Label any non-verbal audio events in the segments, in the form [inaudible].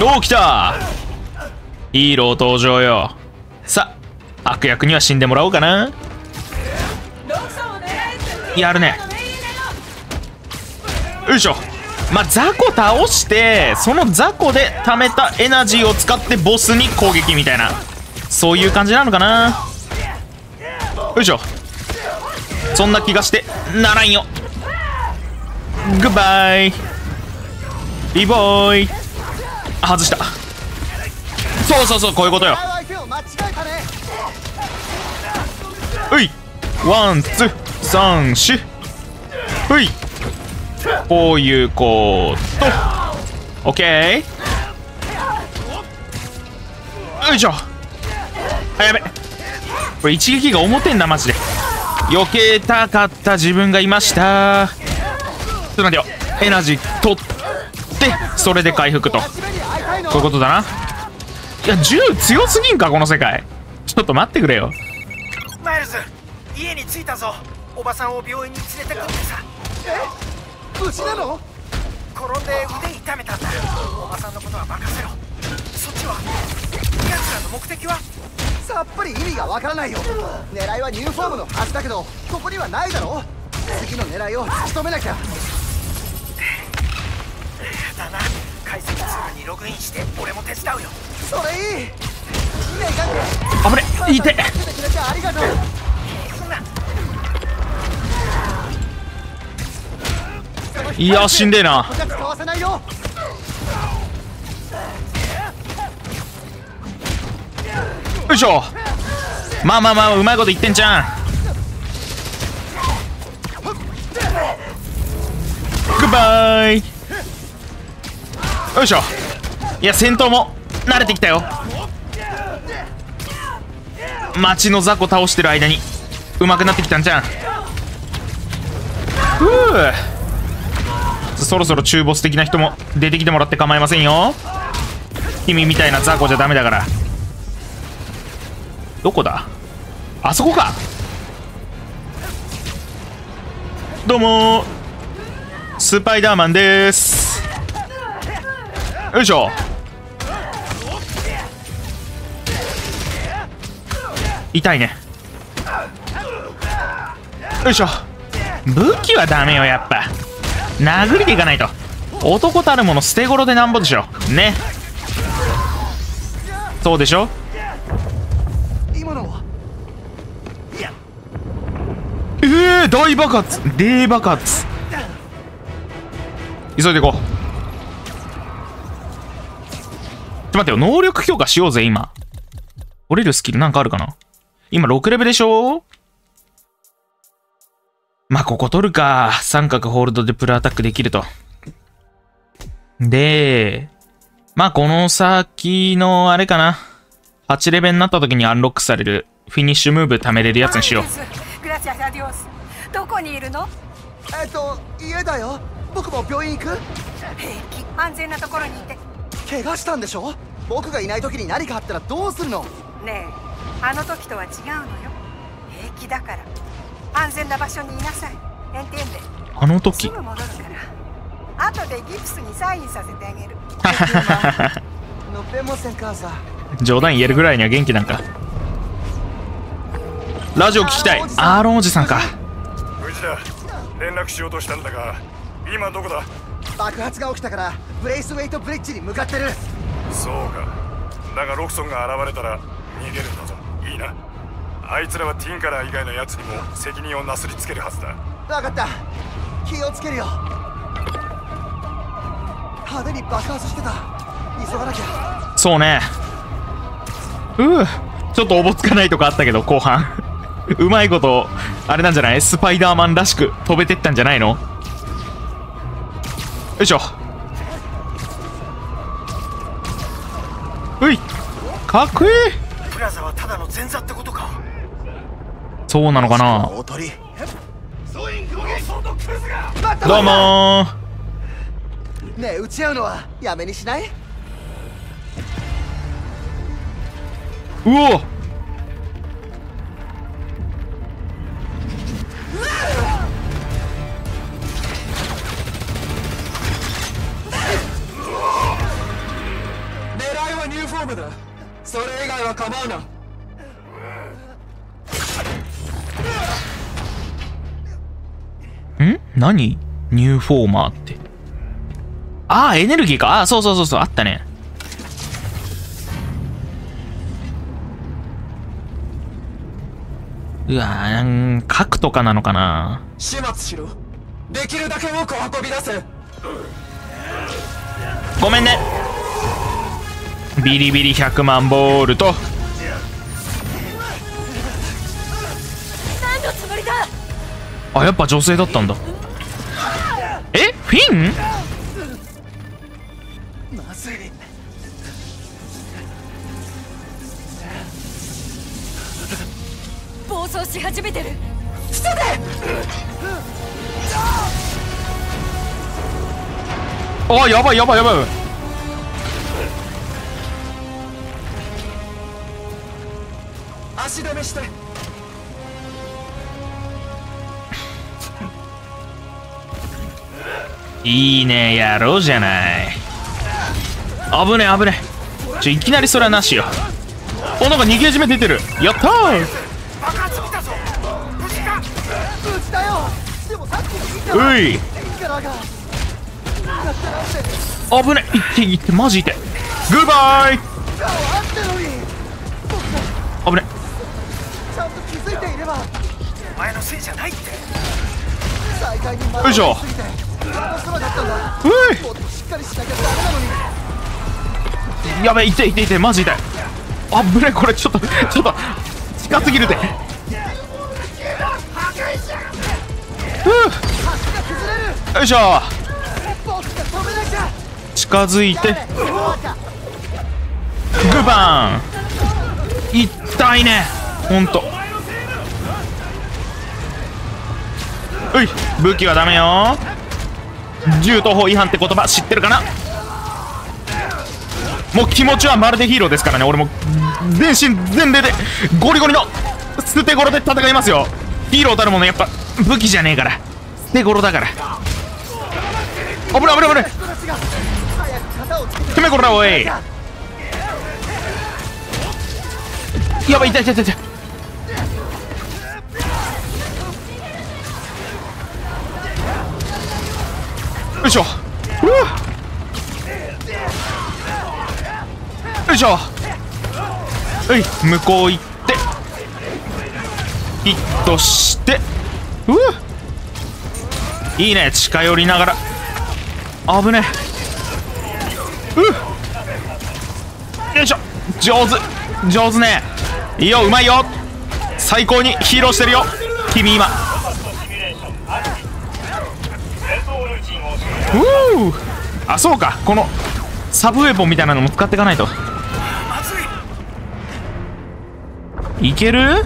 おお来た？ヒーロー登場よ。さあ悪役には死んでもらおうかな。やるね。よいしょ。まあ雑魚倒してその雑魚で貯めたエナジーを使ってボスに攻撃みたいな。そういう感じなのかな。よいしょ。そんな気がしてならんよ。グッバイリボーイ。外した。そうそうそうこういうことよ。うい。ワンツーサンシュ。うい。こういうこと。オッケー。よいしょあやべ。これ一撃が表んだマジで。避けたかった自分がいました。ちょっと待てよ。エナジー取ってそれで回復と。こういうことだな。いや銃強すぎんかこの世界。ちょっと待ってくれよ。マイルズ家に着いたぞ。おばさんを病院に連れてくってさ。え？無事なの？転んで腕痛めたんだ。おばさんのことは任せろ。そっちは奴らの目的は？さっぱり意味がわからないよ。狙いはニューフォームのはずだけどここにはないだろ次の狙いを突き止めなきゃ解析ツールにログインして俺も手伝うよそれいいねえ。あぶねいて。ありがとういや死んでえなよ。いしょ。まあまあまあうまいこと言ってんじゃん。グッバイよいしょ。いや戦闘も慣れてきたよ。街の雑魚倒してる間に上手くなってきたんじゃん。ふうそろそろ中ボス的な人も出てきてもらって構いませんよ。君みたいな雑魚じゃダメだから。どこだ？あそこか。どうもスパイダーマンです。よいしょ。痛いね。よいしょ。武器はダメよやっぱ。殴りでいかないと。男たるもの捨て頃でなんぼでしょ。ね。そうでしょ。今のはえー、大爆発。大爆発。急いでいこう。と待ってよ能力強化しようぜ今。取れるスキルなんかあるかな？今6レベルでしょ？まあ、ここ取るか。三角ホールドでプルアタックできると。で、まあ、この先のあれかな。8レベルになった時にアンロックされる。フィニッシュムーブ貯めれるやつにしよう。グラシアスアディオス。どこにいるの？えっと家だよ。僕も病院行く？平気。安全なところにいて。怪我したんでしょ？僕がいない時に何かあったらどうするの？ねえあの時とは違うのよ。平気だから。安全な場所にいなさい。エンテンですあの時？ぐ戻るから。後でギプスにサインさせてあげる。[laughs] 冗談言えるぐらいには元気なんか。ラジオ聞きたい。アーロンおじさんか。無事だ連絡しようとしたんだが今どこだ？爆発が起きたからブレイスウェイトブリッジに向かってる。そうか。だがロクソンが現れたら逃げるんだぞ。いいな。あいつらはティンカラー以外のやつにも責任をなすりつけるはずだ。分かった。気をつけるよ。派手に爆発してた。急がなきゃ。そうね。ううちょっとおぼつかないとこあったけど、後半。うまいこと、あれなんじゃない？スパイダーマンらしく飛べてったんじゃないの？よいしょ。うい。かっこいい。プラザはただの前座ってことか。そうなのかな。どうもー。ねえ打ち合うのはやめにしない？うお構うなん？何？ニューフォーマーって。ああ、エネルギーか。ああ、そうそうそうそう、あったね。うわー、核とかなのかな？始末しろできるだけ多く運び出せごめんね。ビリビリ100万ボールと、あ、やっぱ女性だったんだ。えフィン？暴走し始めてるあ、やばいやばいやばい。いいね、やろうじゃない。危ね危ね。ちょ、いきなりそれはなしよ。お、なんか逃げ始め出てる。やったーうい危ねいっていって、マジいて。グッバイ危ねちゃんと気づいていればお前のせいじゃないってよいしょういやべ痛い痛い痛いマジ痛いあぶねこれちょっとちょっと近すぎるで。よいしょ。近づいて。グバーン。痛いね。ほんと。うい武器はダメよ。銃刀法違反って言葉知ってるかな？もう気持ちはまるでヒーローですからね。俺も全身全霊でゴリゴリの捨て頃で戦いますよ。ヒーローたるものやっぱ武器じゃねえから。捨て頃だから。危ない危ない危ない。人たちが早く型をつけててめえこらおい。やばい痛い痛い痛い。よいしょ。よいしょ。はい向こう行って。ヒットして。うわ。いいね近寄りながら。危ねう。よいしょ。上手。上手ね。いいようまいよ。最高にヒーローしてるよ。君今。あそうか。このサブウェポンみたいなのも使っていかないと。いける？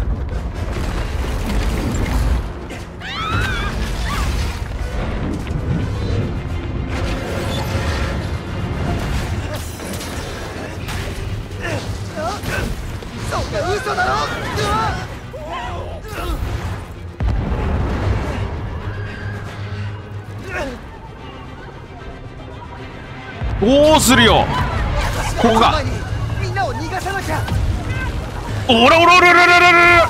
するよ。ここが。前にみんなを逃がさなきゃ。おらおらおらおらおらおら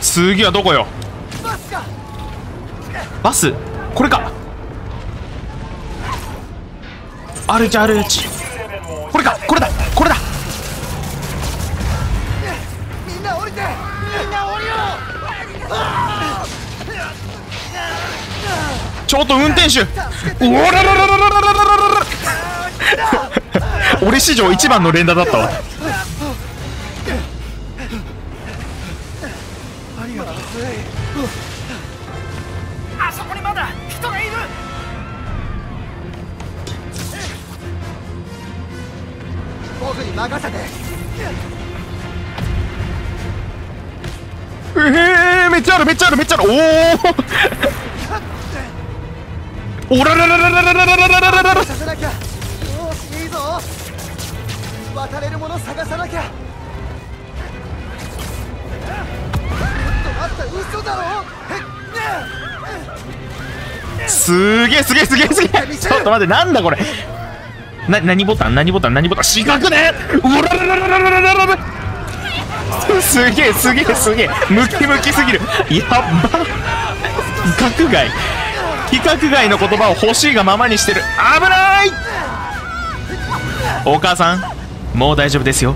次はどこよ？バスこれか。あるちあるちりて。みんな降りろちょっと運転手。おらららららららららら俺史上一番の連打だったわあるめっちゃあるめっちゃある。おおおらららららららららららららさなきゃよしいいぞ渡れるもの探さなきゃちょっと待った嘘だろすげえすげえすげえすげえちょっと待ってなんだこれな何ボタン何ボタン何ボタン四角ねうらららららららららすげえすげえすげえムキムキすぎる。やっば規格外。規格外の言葉を欲しいがままにしてる。危ない！お母さんもう大丈夫ですよ。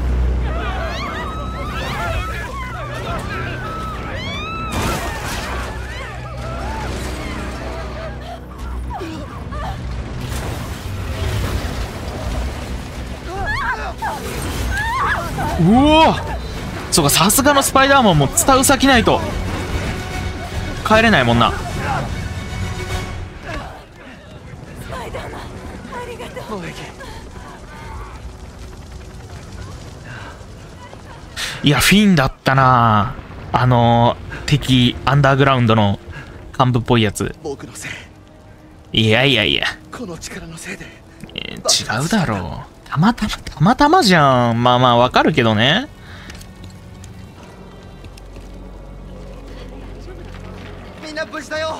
うおそうかさすがのスパイダーマンも伝う先ないと。帰れないもんな。いやフィンだったな。あの敵アンダーグラウンドの幹部っぽいやつ。いいやいやいや。この力のせいでえー違うだろう。たまたまたまたまじゃん。まあまあわかるけどね。みんな無事だよ。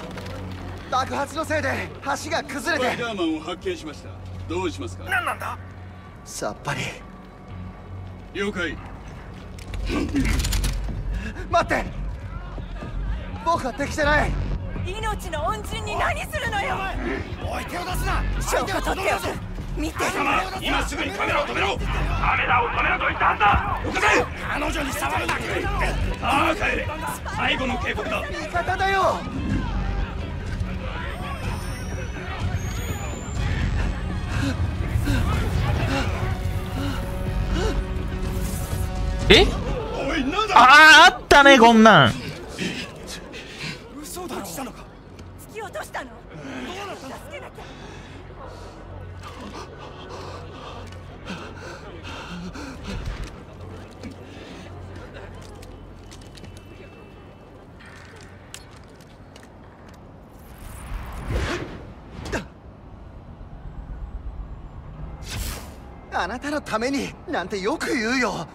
爆発のせいで橋が崩れて。ダーマンを発見しました。どうしますか？何なんだ？さっぱり。了解。待って。僕は敵じゃない。命の恩人に何するのよ？おい手を出すな。証拠取っておく見て。今すぐにカメラを止めろ。カメラを止めろと言ったはずだ。動かせ。彼女に触るなああ帰れ。最後の警告だ。味方だよ。え？あーあったねこんなんあなたのためになんてよく言うよ。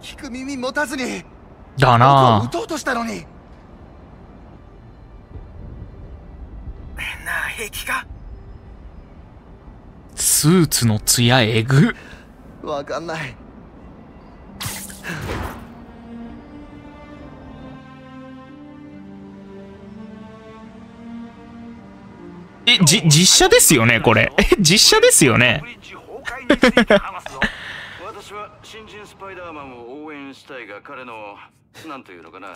聞く耳持たずに。だ僕をな撃とうとしたのに。なあ平気かスーツのツヤえぐ。わかんない。えじ実写ですよねこれ。え実写ですよねについて話すぞ私は新人スパイダーマンを応援したいが彼のなんというのかな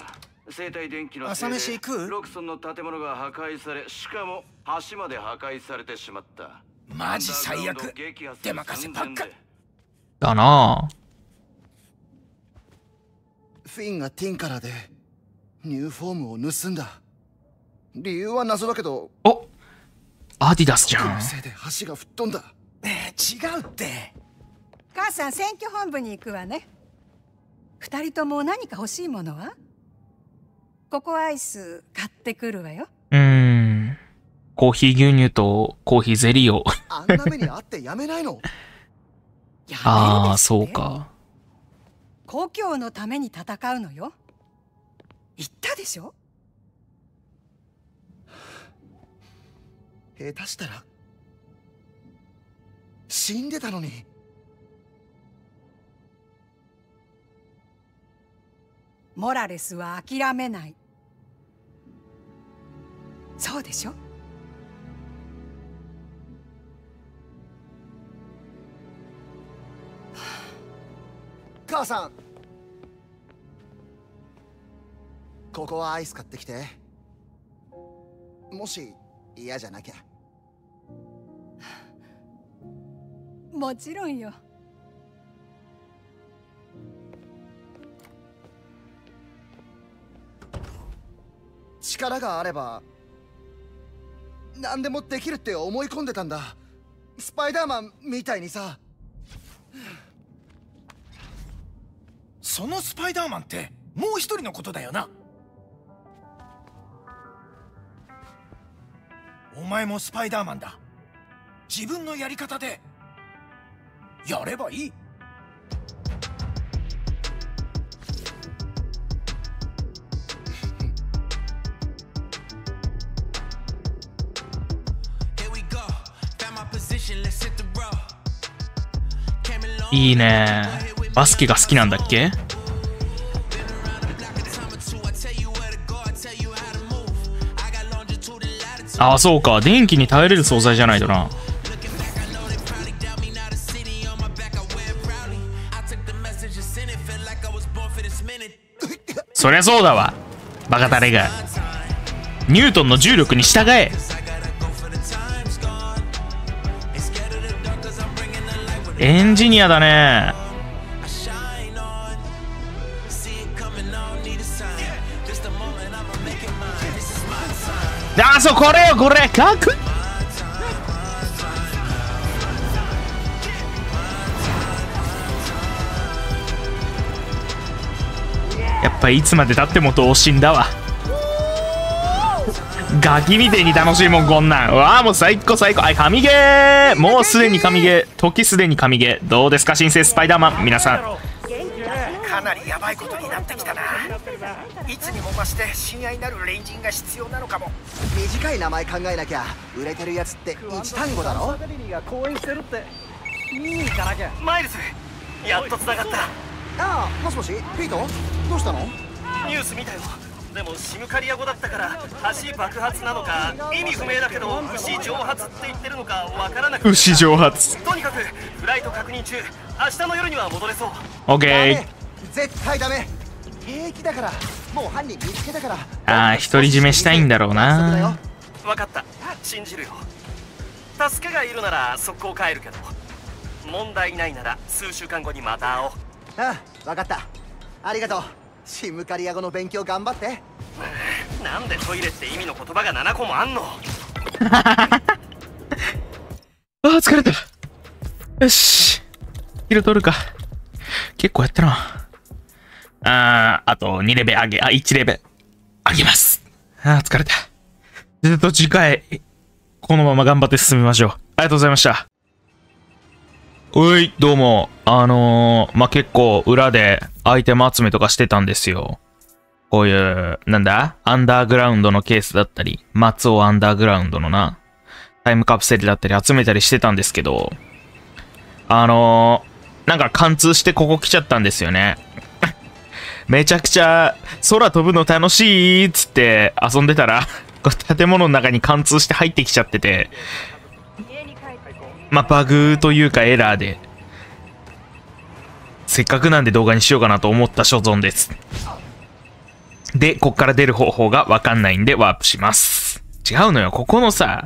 生体電気のせい朝飯で食うロクソンの建物が破壊されしかも橋まで破壊されてしまった。マジ最悪。アンダーグラウンドを撃破す手る任せばっかだな。フィンがティンカラーでニューフォームを盗んだ。理由は謎だけど。おアディダスじゃん。このせいで橋が吹っ飛んだねえ違うって。母さん選挙本部に行くわね。二人とも何か欲しいものは？ココアイス買ってくるわよ。うーん。コーヒー牛乳とコーヒーゼリーを。あんな目にあってやめないの？[laughs] やめるですって。ああそうか。故郷のために戦うのよ。言ったでしょ？下手したら死んでたのに。モラレスは諦めない。そうでしょ？母さん。ここはアイス買ってきて。もし嫌じゃなきゃもちろんよ。力があれば何でもできるって思い込んでたんだ。スパイダーマンみたいにさ。そのスパイダーマンってもう一人のことだよな。お前もスパイダーマンだ。自分のやり方でやればいい。いいね。バスケが好きなんだっけ？ああそうか。電気に耐えれる素材じゃないとな。そりゃそうだわ。バカタレが。ニュートンの重力に従え。エンジニアだね。あそうこれよこれ。かく。やっぱいつまでたっても同心だわ。ガキみてえに楽しいもんこんなん。うわあもう最高最高。はい神ゲー。もうすでに神ゲー。時すでに神ゲー。どうですか新生スパイダーマン。皆さん。かなりヤバいことになってきたな。いつにも増して親愛なる隣人が必要なのかも。短い名前考えなきゃ売れてるやつって一単語だろ？マイルズやっと繋がったああもしもしピート？どうしたの？ニュース見たよ。でもシムカリア語だったから橋爆発なのか意味不明だけど牛蒸発って言ってるのかわからなくて牛蒸発。とにかくフライト確認中明日の夜には戻れそう。オッケー絶対ダメ。平気だから。もう犯人見つけたから。ああ独り占めしたいんだろうな。分かった。信じるよ。助けがいるなら速攻帰るけど。問題ないなら数週間後にまた会おうああ分かった。ありがとう。シムカリア語の勉強頑張って。なんでトイレって意味の言葉が7個もあんの？[laughs] あー疲れたよし。ヒル取るか。結構やったな。あーあと2レベル上げあ1レベル。上げます。あー疲れた。ずっと次回このまま頑張って進みましょう。ありがとうございましたおい、どうも。あのー、まあ、結構裏でアイテム集めとかしてたんですよ。こういう、なんだ？アンダーグラウンドのケースだったり、松尾アンダーグラウンドのな、タイムカプセルだったり集めたりしてたんですけど、あのー、なんか貫通してここ来ちゃったんですよね。[laughs] めちゃくちゃ空飛ぶの楽しいっつって遊んでたら、建物の中に貫通して入ってきちゃってて、まあ、バグというかエラーで、せっかくなんで動画にしようかなと思った所存です。で、こっから出る方法がわかんないんでワープします。違うのよ、ここのさ、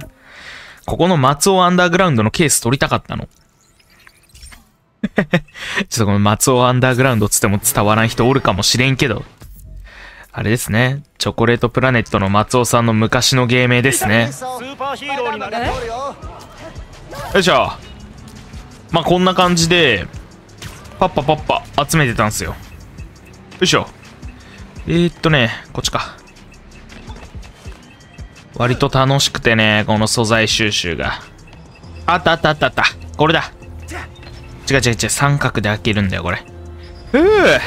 ここの松尾アンダーグラウンドのケース取りたかったの。[laughs] ちょっとこの松尾アンダーグラウンドつっても伝わらん人おるかもしれんけど、あれですね、チョコレートプラネットの松尾さんの昔の芸名ですね。スーパーヒーローになるよよいしょ。まあ、こんな感じで、パッパパッパ集めてたんすよ。よいしょ。えー、っとね、こっちか。割と楽しくてね、この素材収集が。あったあったあったあった。これだ。違う違う違う、三角で開けるんだよ、これ。ふぅ。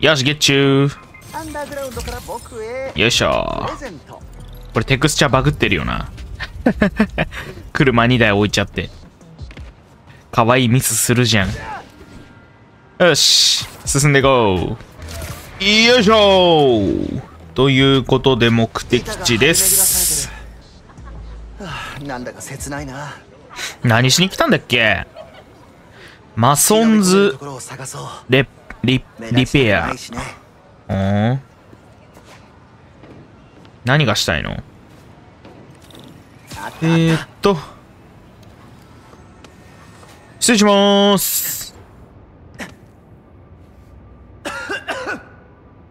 よし、ゲッチュー。よいしょこれテクスチャバグってるよな。[laughs] 車2台置いちゃって。可愛いミスするじゃん。よし、進んでいこう。よいしょということで目的地です。なんだか切ないな何しに来たんだっけ？マソンズレリリペアうん何がしたいの？えー、っと失礼します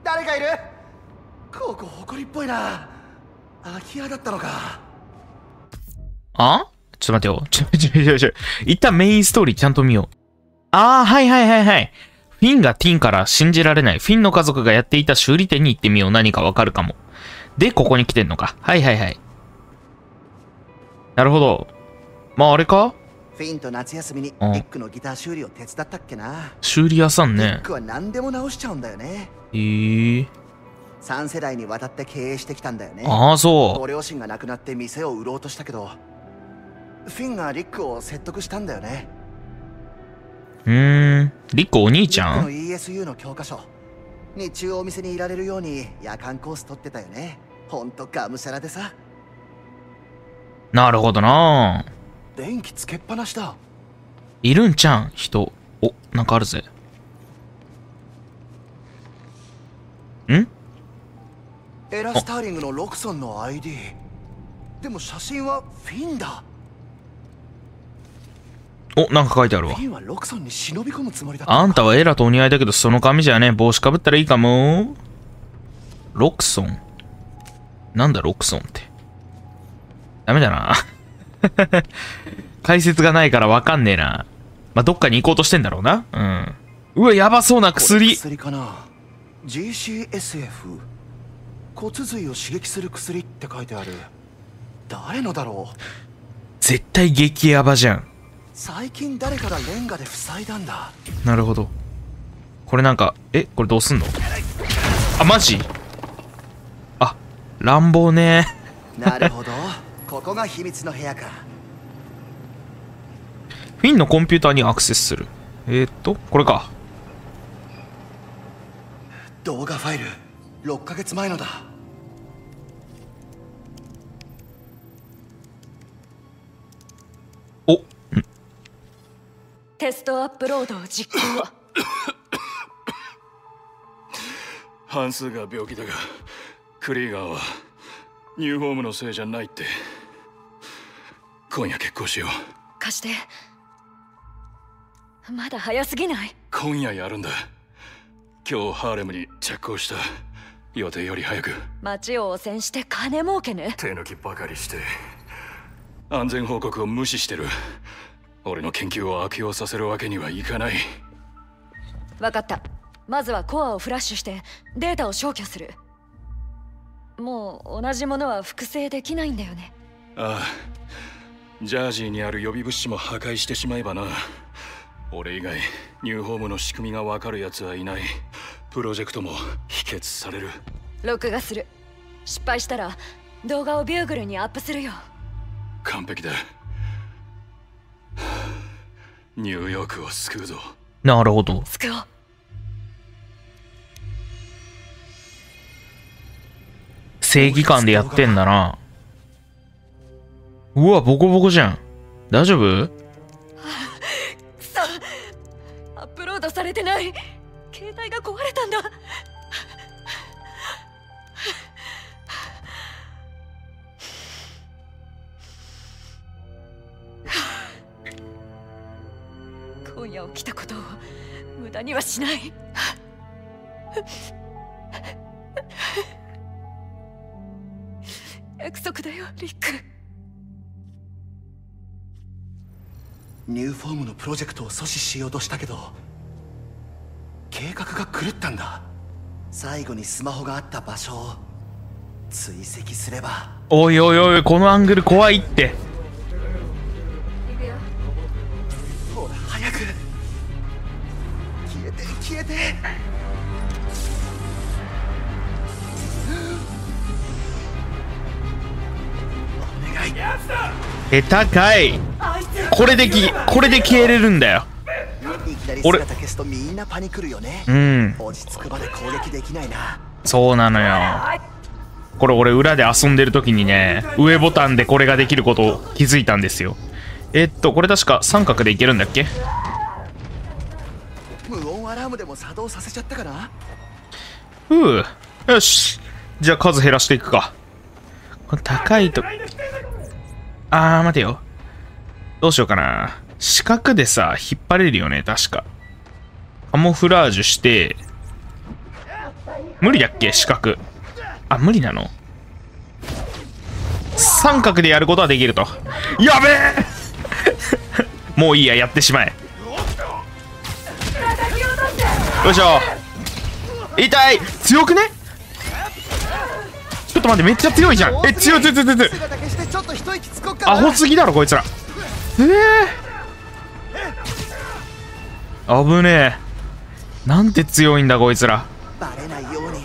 誰かいる？ここ誇りっぽいな空き家だったのかあ？ちょっと待ってよ。ちょ、ちょ、ちょ、ちょ、一旦メインストーリーちゃんと見よう。あー、はいはいはいはい。フィンがティンから信じられない。フィンの家族がやっていた修理店に行ってみよう。何かわかるかも。で、ここに来てんのか。はいはいはい。なるほど。まああれか？フィンと夏休みにリうん。ックのギター修理を手伝ったっけな。修理屋さんリねッ。クは何でも直しちゃうんだよね。え。ー。3世代にわたって経営してきたんだよね。ああ、そご両親が亡くなって店を売ろうとしたけどフィンがリックを説得したんだよね。うーん。リコお兄ちゃのん ESU の教科書日中お店にいられるように夜間コース取ってたよね。ほんとがむしゃらでさなるほどな。電気つけっぱなしだ。いるんちゃん人。おなんかあるぜ。ん？エラ・スターリングのロクソンの ID でも写真はフィンだ。おなんか書いてあるわ。フィンはロクソンに忍び込むつもりだった。あんたはエラとお似合いだけどその髪じゃね帽子かぶったらいいかも。ロクソン。なんだロクソンってダメだな。[laughs] 解説がないからわかんねえな。まあ、どっかに行こうとしてんだろうな。うん。うわやばそうな薬。薬かな。GCSF 骨髄を刺激する薬って書いてある。誰のだろう？絶対激ヤバじゃん。最近誰かがレンガで塞いだんだ。なるほど。これなんかえこれどうすんの？あマジ？あ乱暴ね。なるほどここが秘密の部屋か。フィンのコンピューターにアクセスする。えー、っとこれか。動画ファイル。6ヶ月前のだ。おテストアップロードを実行。[coughs] 半数が病気だがクリーガーはニューホームのせいじゃないって今夜結婚しよう。貸して。まだ早すぎない？今夜やるんだ。今日ハーレムに着工した予定より早く。街を汚染して金儲けね手抜きばかりして。安全報告を無視してる。俺の研究を悪用させるわけにはいかない。分かった。まずはコアをフラッシュしてデータを消去する。もう同じものは複製できないんだよね。ああジャージーにある予備物資も破壊してしまえばな。俺以外ニューホームの仕組みがわかるやつはいない。プロジェクトも否決される。録画する。失敗したら動画をビューグルにアップするよ。完璧だ。ニューヨークを救うぞ。なるほど。救おう。正義感でやってんだなうわボコボコじゃん大丈夫さアップロードされてない携帯が壊れたんだ今夜起きたことを無駄にはしない約束だよリックニューフォームのプロジェクトを阻止しようとしたけど計画が狂ったんだ。最後にスマホがあった場所を追跡すれば。おいおいおいこのアングル怖いって。ほら早く。消えて消えて。お願い下手かいこれできこれで消えれるんだよ。俺。姿消すとみんなパニクるよね。うん。落ち着くまで攻撃できないな。そうなのよ。これ俺裏で遊んでる時にね上ボタンでこれができることを気づいたんですよ。えっとこれ確か三角でいけるんだっけ？無音アラームでも作動させちゃったかな？ふう。よし。じゃあ数減らしていくか。これ高いと。あー待てよどうしようかな。四角でさ引っ張れるよね確か。カモフラージュして。無理だっけ四角。あ無理なの。三角でやることはできると。やべえ！[laughs] もういいややってしまえ。よいしょ。痛い！強くね？ちょっと待ってめっちゃ強いじゃん。え強い強い強い強いアホすぎだろこいつらえ、危ねえ。なんて強いんだこいつら。バレないように。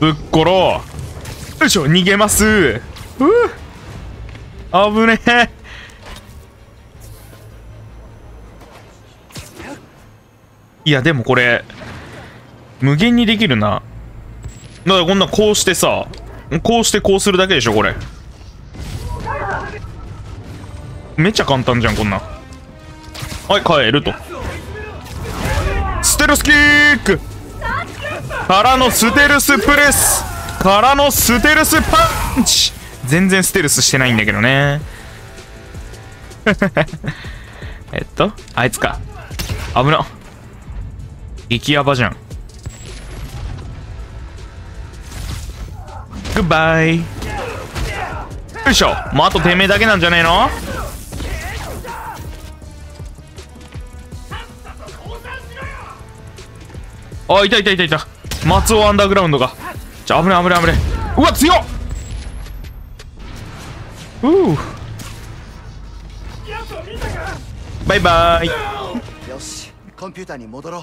ぶっころ。よいしょ逃げます。う危ねえ。いやでもこれ無限にできるな。だからこんなこうしてさこうしてこうするだけでしょこれ。めっちゃ簡単じゃんこんな。はい帰ると。ステルスキック。からのステルスプレス。からのステルスパンチ。全然ステルスしてないんだけどね。[laughs] えっとあいつか。危な。激ヤバじゃん。グッバイよいしょ。もうあとてめえだけなんじゃねえの？あいたいたいたいた。松尾アンダーグラウンドが。じゃあ危ない危ない危ない。うわ強っ。ううバイバイ。よしコンピューターに戻ろう。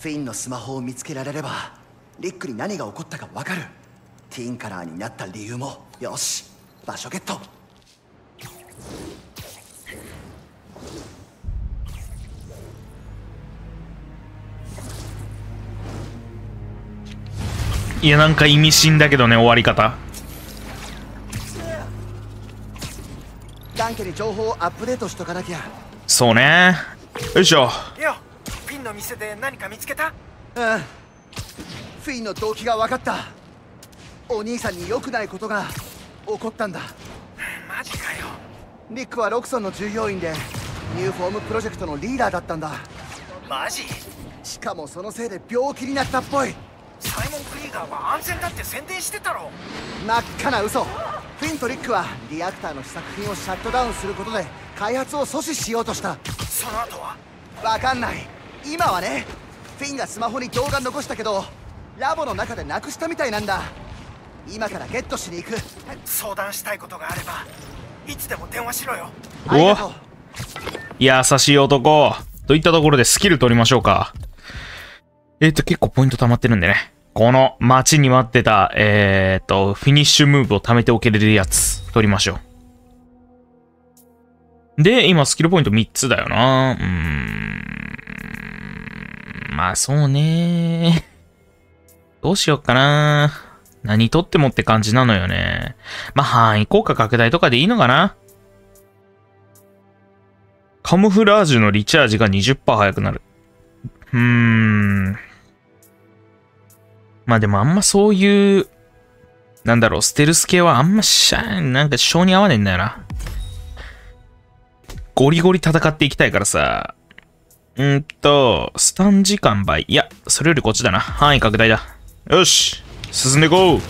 フィンのスマホを見つけられればリックに何が起こったか分かる。ティーンカラーになった理由も。よし場所ゲット。いやなんか意味深だけどね終わり方。ガンケに情報をアップデートしとかなきゃ。そうね。よいしょ。よフィンの店で何か見つけた？うん。フィンの動機が分かった。お兄さんに良くないことが起こったんだ。マジかよ。リックはロクソンの従業員でニューフォームプロジェクトのリーダーだったんだ。マジ？しかもそのせいで病気になったっぽいサイモン・クリーガーは安全だって宣伝してたろ。真っ赤な嘘。フィンとリックはリアクターの試作品をシャットダウンすることで開発を阻止しようとした。その後は？わかんない。今はねフィンがスマホに動画残したけどラボの中でなくしたみたいなんだ。今からゲットしに行く。相談したいことがあればいつでも電話しろよ。ありがとう優しい男。といったところでスキル取りましょうかえっ、と結構ポイント溜まってるんでね。この待ちに待ってたえっ、とフィニッシュムーブを貯めておけれるやつ取りましょう。で今スキルポイント3つだよな。うーん。まあそうね。どうしよっかな。何取ってもって感じなのよね。まあ、範囲効果拡大とかでいいのかな。カモフラージュのリチャージが20%早くなる。うーん。まあでもあんまそういう、なんだろう、ステルス系はあんましゃ、なんか性に合わねえんだよな。ゴリゴリ戦っていきたいからさ。うんと、スタン時間倍。いや、それよりこっちだな。範囲拡大だ。よし進んでいこう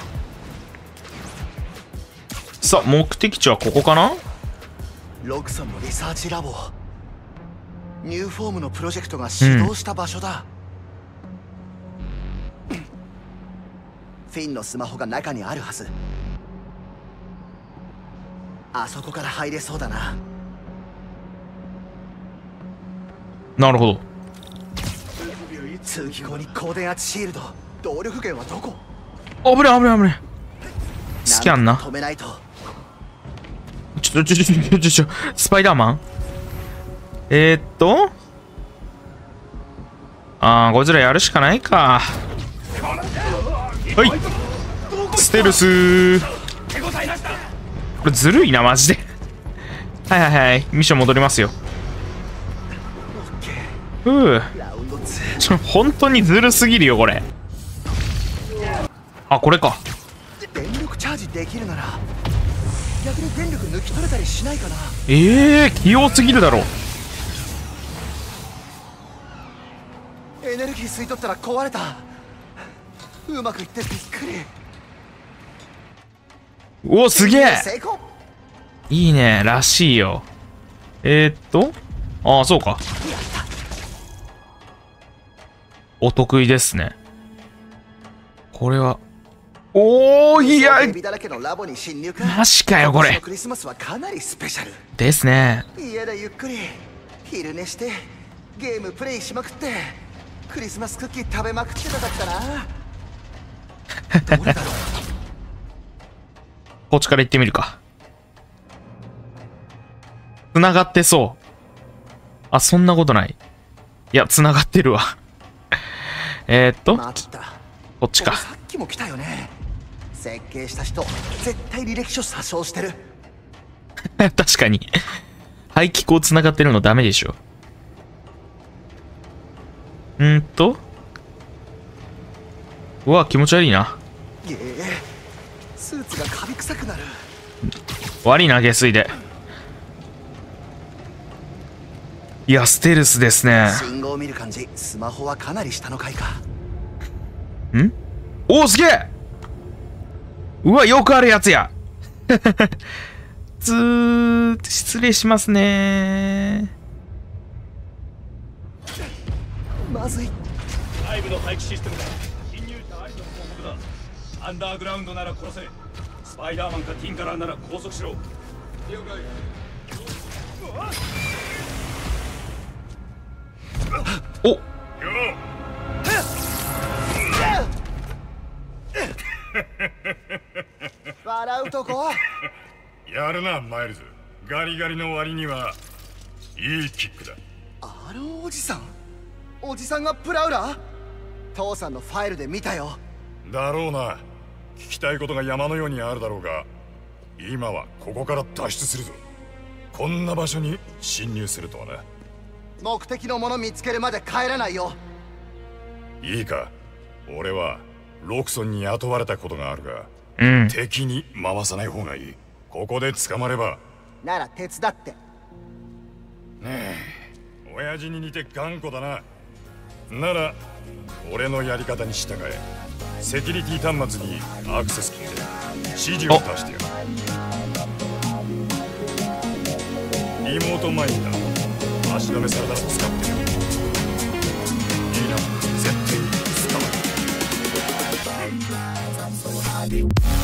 さあ、目的地はここかな？ロクソンのリサーチラボニューフォームのプロジェクトが始動した場所だ、フィンのスマホが中にあるはずあそこから入れそうだななるほど。通気口に高電圧シールド動力源はどこ？危危危。スキャンな。止めないとちょちょちょちょちょちょ、スパイダーマンえー、っとあー、こいつらやるしかないか。はい。ステルスー。これずるいな、マジで。はいはいはい。ミッション戻りますよ。ふう。ラウンド2ちょ、本当にずるすぎるよ、これ。あ、これか。電力チャージできるなら逆に電力抜き取れたりしないかなええー、器用すぎるだろ。エネルギー吸い取ったら壊れたうまくいってびっくりお、すげえいいね、らしいよ。えー、っと、ああ、そうか。お得意ですね。これは、おー、いや、テレビだらけのラボに侵入かマジかよ、これ今年の。クリスマスはかなりスペシャルですね。家でゆっくり昼寝してゲームプレイしまくってクリスマスクッキー食べまくってただったな [laughs] こっちから行ってみるか。繋がってそう。あ、そんなことない。いや、繋がってるわ。[laughs] えー、っと、こっちか。さっきも来たよね設計した人絶対履歴書詐称してる [laughs] 確かに。排気口繋がってるのダメでしょ。んーと。うわ、気持ち悪いな。スーツがカビ臭くなる。悪いな、下水で。いや、ステルスですね。信号を見る感じスマホはかなり下の階か。ん？おお、すげえ！うわ、よくあるやつや。[laughs] つー、失礼しますね。まずい。内部の排気システムだアンダーグラウンドなら殺せ。スパイダーマンかティンカラーなら拘束しろ。了解。お笑うとこやるなマイルズ。ガリガリの割にはいいキックだ。あのおじさん？おじさんがプラウラ？ー父さんのファイルで見たよ。だろうな聞きたいことが山のようにあるだろうが今はここから脱出するぞ。こんな場所に侵入するとはな。目的のもの見つけるまで帰らないよ。いいか。俺はロクソンに雇われたことがあるがうん。敵に回さない方がいい。ここで捕まれば。なら手伝って。親父に似て頑固だな。なら俺のやり方に従えセキュリティ端末にアクセスキーで指示を出してやる。リモートマインだ足止めされたら使ってやる。いいな絶対に使わない